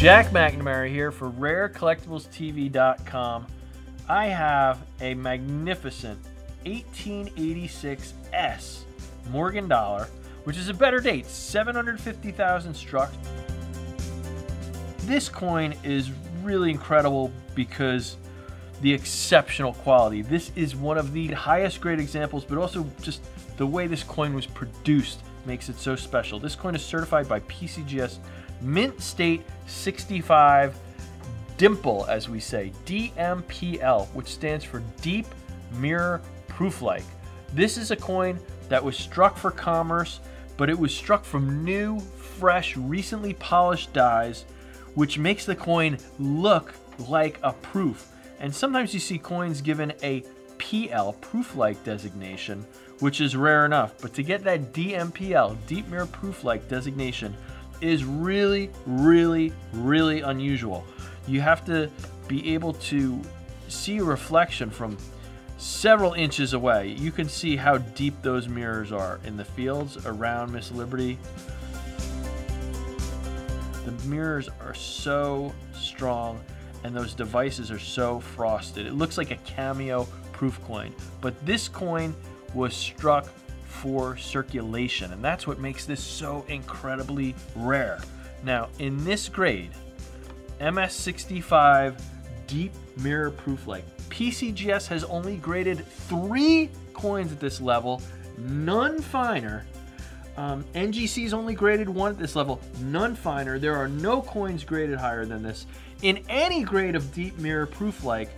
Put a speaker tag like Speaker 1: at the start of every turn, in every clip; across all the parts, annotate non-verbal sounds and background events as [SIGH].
Speaker 1: Jack McNamara here for RareCollectiblesTV.com. I have a magnificent 1886 S Morgan Dollar, which is a better date, 750,000 struck. This coin is really incredible because the exceptional quality. This is one of the highest grade examples, but also just the way this coin was produced makes it so special. This coin is certified by PCGS Mint State 65 Dimple, as we say, DMPL, which stands for Deep Mirror Proof Like. This is a coin that was struck for commerce, but it was struck from new, fresh, recently polished dies, which makes the coin look like a proof. And sometimes you see coins given a PL, proof-like designation, which is rare enough. But to get that DMPL, Deep Mirror Proof-like designation, is really, really, really unusual. You have to be able to see a reflection from several inches away. You can see how deep those mirrors are in the fields around Miss Liberty. The mirrors are so strong and those devices are so frosted. It looks like a cameo proof coin, but this coin was struck for circulation, and that's what makes this so incredibly rare. Now, in this grade, MS65 Deep Mirror Proof Like, PCGS has only graded three coins at this level, none finer. Um, NGC's only graded one at this level, none finer. There are no coins graded higher than this. In any grade of Deep Mirror Proof Like,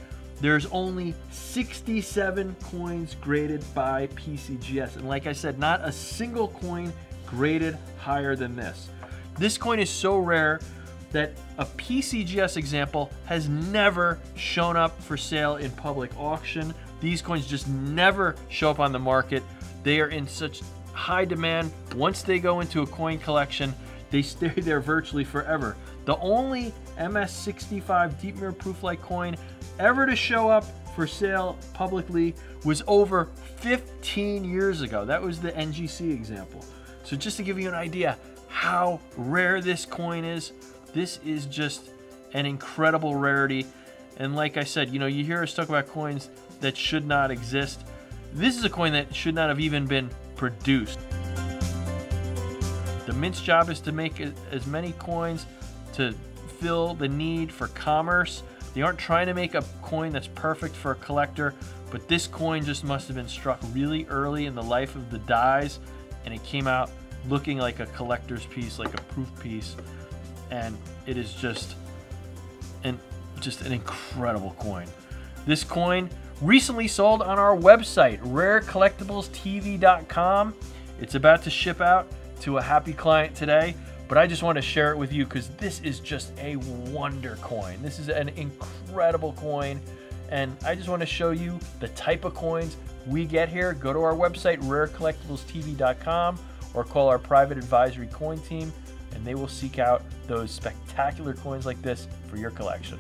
Speaker 1: there's only 67 coins graded by PCGS. And like I said, not a single coin graded higher than this. This coin is so rare that a PCGS example has never shown up for sale in public auction. These coins just never show up on the market. They are in such high demand. Once they go into a coin collection, they [LAUGHS] stay there virtually forever. The only MS65 Deep Mirror Proof Like coin ever to show up for sale publicly was over 15 years ago. That was the NGC example. So just to give you an idea how rare this coin is, this is just an incredible rarity. And like I said, you know, you hear us talk about coins that should not exist. This is a coin that should not have even been produced. The Mint's job is to make as many coins to fill the need for commerce they aren't trying to make a coin that's perfect for a collector, but this coin just must have been struck really early in the life of the dies, and it came out looking like a collector's piece, like a proof piece, and it is just an just an incredible coin. This coin recently sold on our website, rarecollectiblestv.com. It's about to ship out to a happy client today but I just want to share it with you because this is just a wonder coin. This is an incredible coin, and I just want to show you the type of coins we get here. Go to our website, rarecollectiblestv.com, or call our private advisory coin team, and they will seek out those spectacular coins like this for your collection.